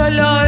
yo lo